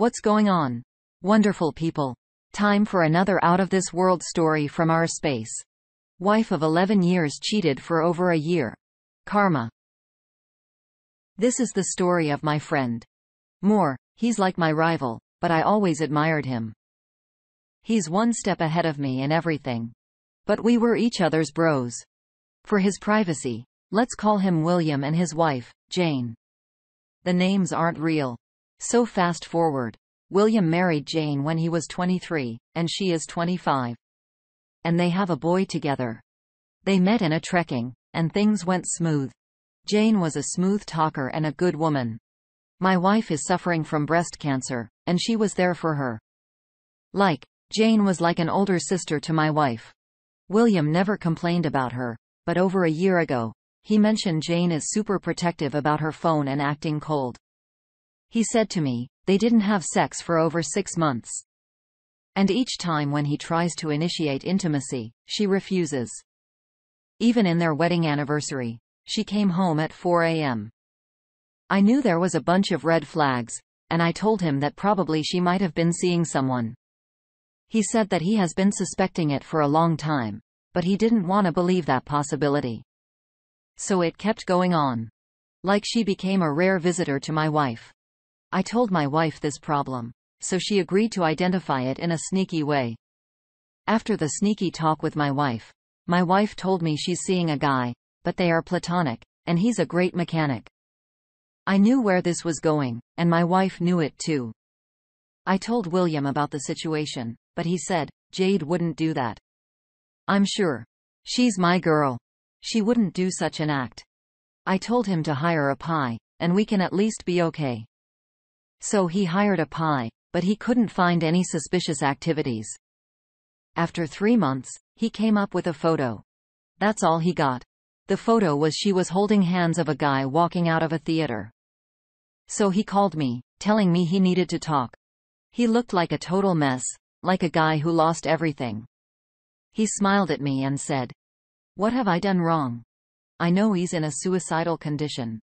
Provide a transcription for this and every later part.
What's going on? Wonderful people. Time for another out-of-this-world story from our space. Wife of 11 years cheated for over a year. Karma. This is the story of my friend. More, he's like my rival, but I always admired him. He's one step ahead of me in everything. But we were each other's bros. For his privacy, let's call him William and his wife, Jane. The names aren't real. So fast forward. William married Jane when he was 23, and she is 25. And they have a boy together. They met in a trekking, and things went smooth. Jane was a smooth talker and a good woman. My wife is suffering from breast cancer, and she was there for her. Like, Jane was like an older sister to my wife. William never complained about her, but over a year ago, he mentioned Jane is super protective about her phone and acting cold. He said to me, they didn't have sex for over six months. And each time when he tries to initiate intimacy, she refuses. Even in their wedding anniversary, she came home at 4 a.m. I knew there was a bunch of red flags, and I told him that probably she might have been seeing someone. He said that he has been suspecting it for a long time, but he didn't want to believe that possibility. So it kept going on. Like she became a rare visitor to my wife. I told my wife this problem, so she agreed to identify it in a sneaky way. After the sneaky talk with my wife, my wife told me she's seeing a guy, but they are platonic, and he's a great mechanic. I knew where this was going, and my wife knew it too. I told William about the situation, but he said, Jade wouldn't do that. I'm sure. She's my girl. She wouldn't do such an act. I told him to hire a PI, and we can at least be okay. So he hired a PI, but he couldn't find any suspicious activities. After three months, he came up with a photo. That's all he got. The photo was she was holding hands of a guy walking out of a theater. So he called me, telling me he needed to talk. He looked like a total mess, like a guy who lost everything. He smiled at me and said, What have I done wrong? I know he's in a suicidal condition.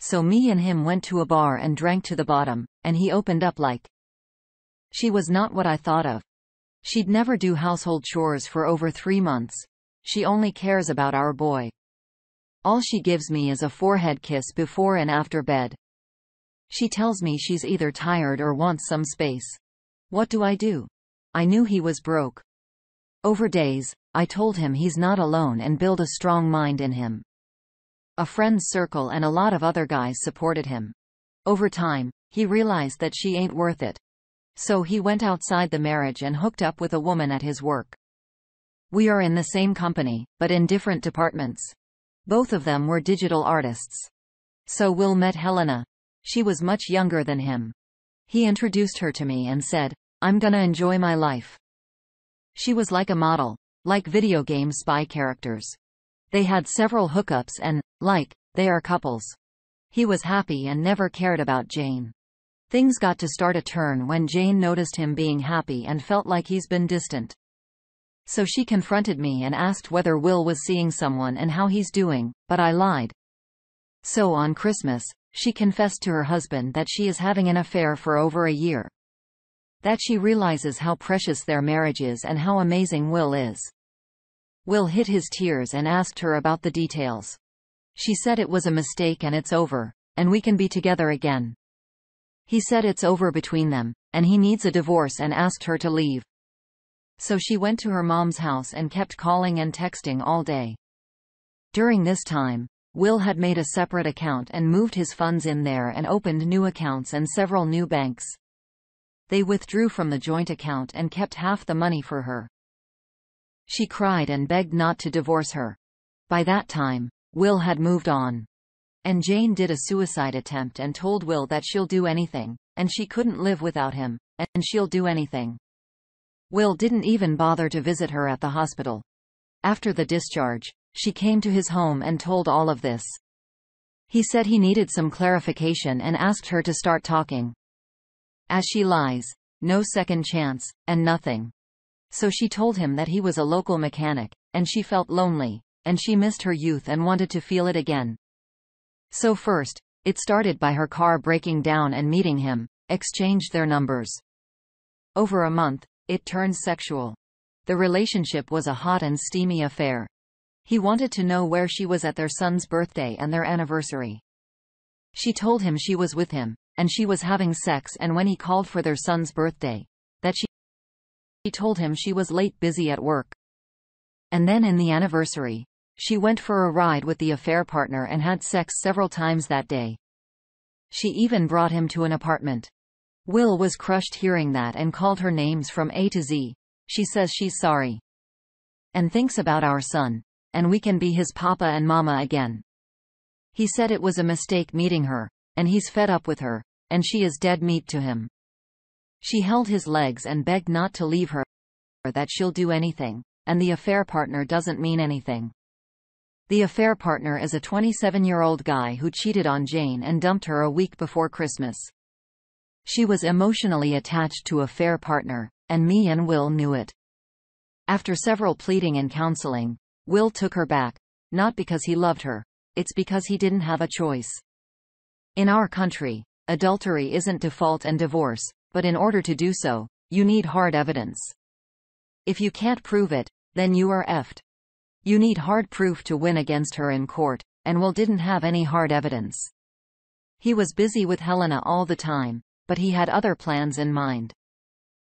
So me and him went to a bar and drank to the bottom, and he opened up like. She was not what I thought of. She'd never do household chores for over three months. She only cares about our boy. All she gives me is a forehead kiss before and after bed. She tells me she's either tired or wants some space. What do I do? I knew he was broke. Over days, I told him he's not alone and build a strong mind in him. A friend's circle and a lot of other guys supported him. Over time, he realized that she ain't worth it. So he went outside the marriage and hooked up with a woman at his work. We are in the same company, but in different departments. Both of them were digital artists. So Will met Helena. She was much younger than him. He introduced her to me and said, I'm gonna enjoy my life. She was like a model, like video game spy characters. They had several hookups and, like, they are couples. He was happy and never cared about Jane. Things got to start a turn when Jane noticed him being happy and felt like he's been distant. So she confronted me and asked whether Will was seeing someone and how he's doing, but I lied. So on Christmas, she confessed to her husband that she is having an affair for over a year. That she realizes how precious their marriage is and how amazing Will is. Will hid his tears and asked her about the details. She said it was a mistake and it's over, and we can be together again. He said it's over between them, and he needs a divorce and asked her to leave. So she went to her mom's house and kept calling and texting all day. During this time, Will had made a separate account and moved his funds in there and opened new accounts and several new banks. They withdrew from the joint account and kept half the money for her. She cried and begged not to divorce her. By that time, Will had moved on. And Jane did a suicide attempt and told Will that she'll do anything, and she couldn't live without him, and she'll do anything. Will didn't even bother to visit her at the hospital. After the discharge, she came to his home and told all of this. He said he needed some clarification and asked her to start talking. As she lies, no second chance, and nothing. So she told him that he was a local mechanic, and she felt lonely, and she missed her youth and wanted to feel it again. So first, it started by her car breaking down and meeting him, exchanged their numbers. Over a month, it turned sexual. The relationship was a hot and steamy affair. He wanted to know where she was at their son's birthday and their anniversary. She told him she was with him, and she was having sex and when he called for their son's birthday, that she told him she was late busy at work. And then in the anniversary, she went for a ride with the affair partner and had sex several times that day. She even brought him to an apartment. Will was crushed hearing that and called her names from A to Z. She says she's sorry. And thinks about our son. And we can be his papa and mama again. He said it was a mistake meeting her, and he's fed up with her, and she is dead meat to him. She held his legs and begged not to leave her, that she'll do anything, and the affair partner doesn't mean anything. The affair partner is a 27-year-old guy who cheated on Jane and dumped her a week before Christmas. She was emotionally attached to affair partner, and me and Will knew it. After several pleading and counseling, Will took her back, not because he loved her, it's because he didn't have a choice. In our country, adultery isn't default and divorce, but in order to do so, you need hard evidence. If you can't prove it, then you are effed. You need hard proof to win against her in court, and Will didn't have any hard evidence. He was busy with Helena all the time, but he had other plans in mind.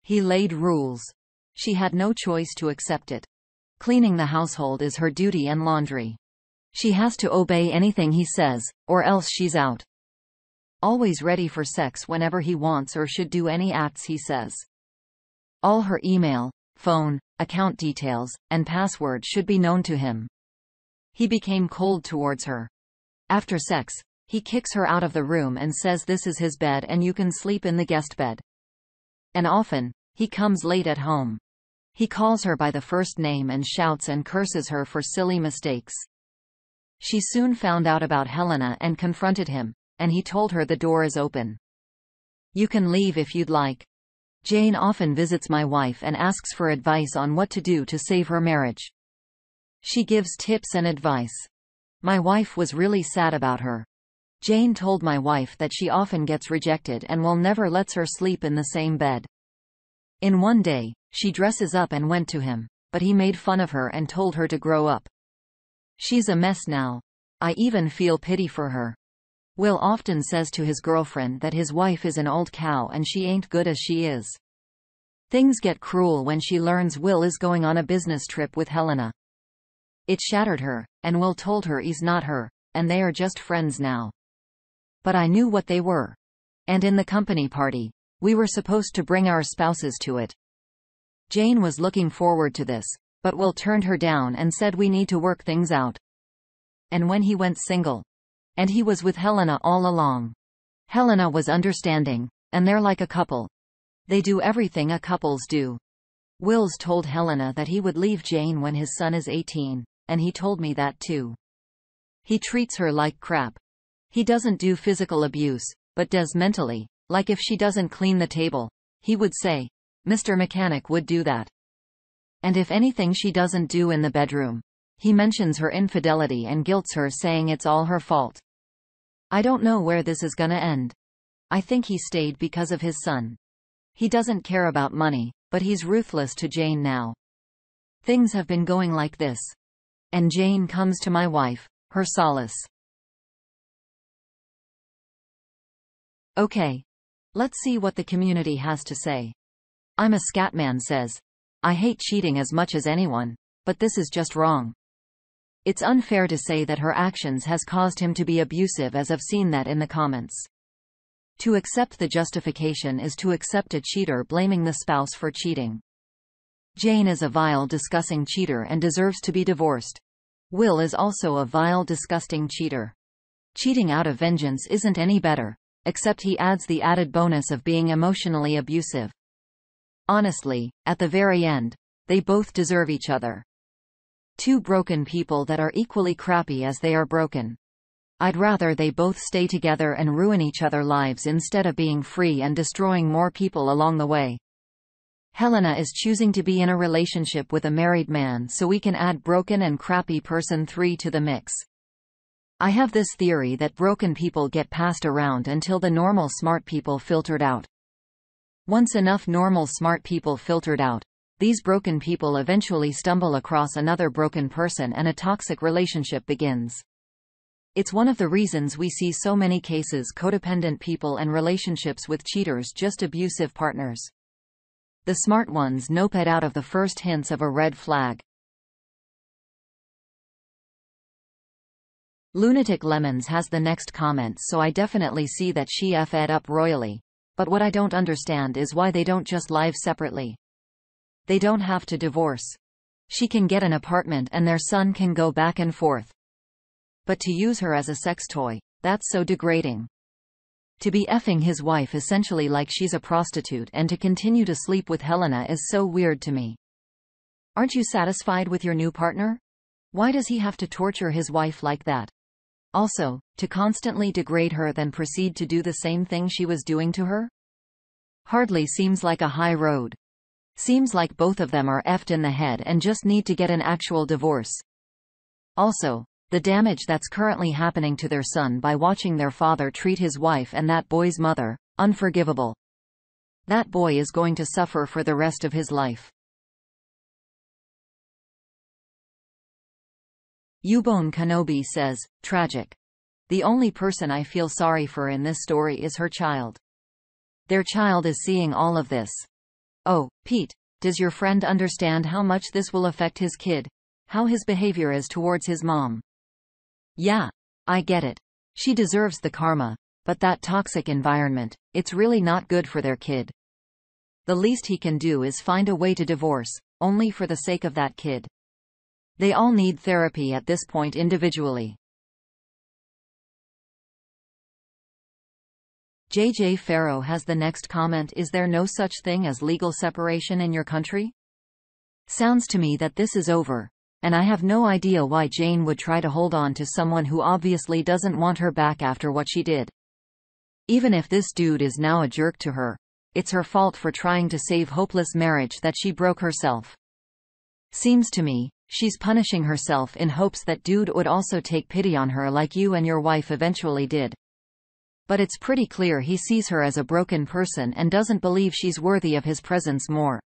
He laid rules. She had no choice to accept it. Cleaning the household is her duty and laundry. She has to obey anything he says, or else she's out always ready for sex whenever he wants or should do any acts he says. All her email, phone, account details, and password should be known to him. He became cold towards her. After sex, he kicks her out of the room and says this is his bed and you can sleep in the guest bed. And often, he comes late at home. He calls her by the first name and shouts and curses her for silly mistakes. She soon found out about Helena and confronted him, and he told her the door is open. You can leave if you'd like. Jane often visits my wife and asks for advice on what to do to save her marriage. She gives tips and advice. My wife was really sad about her. Jane told my wife that she often gets rejected and will never lets her sleep in the same bed. In one day, she dresses up and went to him, but he made fun of her and told her to grow up. She's a mess now. I even feel pity for her. Will often says to his girlfriend that his wife is an old cow and she ain't good as she is. Things get cruel when she learns Will is going on a business trip with Helena. It shattered her, and Will told her he's not her, and they are just friends now. But I knew what they were. And in the company party, we were supposed to bring our spouses to it. Jane was looking forward to this, but Will turned her down and said we need to work things out. And when he went single, and he was with Helena all along. Helena was understanding, and they're like a couple. They do everything a couples do. Wills told Helena that he would leave Jane when his son is 18, and he told me that too. He treats her like crap. He doesn't do physical abuse, but does mentally, like if she doesn't clean the table, he would say, Mr. Mechanic would do that. And if anything she doesn't do in the bedroom, he mentions her infidelity and guilts her saying it's all her fault. I don't know where this is gonna end. I think he stayed because of his son. He doesn't care about money, but he's ruthless to Jane now. Things have been going like this. And Jane comes to my wife, her solace. Okay. Let's see what the community has to say. I'm a scatman says. I hate cheating as much as anyone, but this is just wrong. It's unfair to say that her actions has caused him to be abusive as I've seen that in the comments. To accept the justification is to accept a cheater blaming the spouse for cheating. Jane is a vile disgusting cheater and deserves to be divorced. Will is also a vile disgusting cheater. Cheating out of vengeance isn't any better, except he adds the added bonus of being emotionally abusive. Honestly, at the very end, they both deserve each other. Two broken people that are equally crappy as they are broken. I'd rather they both stay together and ruin each other lives instead of being free and destroying more people along the way. Helena is choosing to be in a relationship with a married man so we can add broken and crappy person 3 to the mix. I have this theory that broken people get passed around until the normal smart people filtered out. Once enough normal smart people filtered out, these broken people eventually stumble across another broken person and a toxic relationship begins. It's one of the reasons we see so many cases codependent people and relationships with cheaters just abusive partners. The smart ones nope it out of the first hints of a red flag. Lunatic Lemons has the next comment so I definitely see that she f-ed up royally. But what I don't understand is why they don't just live separately. They don't have to divorce. She can get an apartment and their son can go back and forth. But to use her as a sex toy, that's so degrading. To be effing his wife essentially like she's a prostitute and to continue to sleep with Helena is so weird to me. Aren't you satisfied with your new partner? Why does he have to torture his wife like that? Also, to constantly degrade her then proceed to do the same thing she was doing to her? Hardly seems like a high road. Seems like both of them are effed in the head and just need to get an actual divorce. Also, the damage that's currently happening to their son by watching their father treat his wife and that boy's mother, unforgivable. That boy is going to suffer for the rest of his life. Ubone Kenobi says, tragic. The only person I feel sorry for in this story is her child. Their child is seeing all of this. Oh, Pete, does your friend understand how much this will affect his kid? How his behavior is towards his mom? Yeah. I get it. She deserves the karma. But that toxic environment, it's really not good for their kid. The least he can do is find a way to divorce, only for the sake of that kid. They all need therapy at this point individually. JJ Farrow has the next comment Is there no such thing as legal separation in your country? Sounds to me that this is over, and I have no idea why Jane would try to hold on to someone who obviously doesn't want her back after what she did. Even if this dude is now a jerk to her, it's her fault for trying to save hopeless marriage that she broke herself. Seems to me, she's punishing herself in hopes that dude would also take pity on her like you and your wife eventually did. But it's pretty clear he sees her as a broken person and doesn't believe she's worthy of his presence more.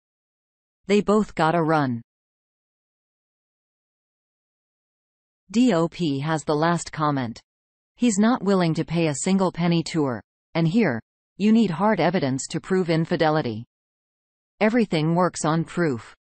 They both gotta run. DOP has the last comment. He's not willing to pay a single penny to her. And here, you need hard evidence to prove infidelity. Everything works on proof.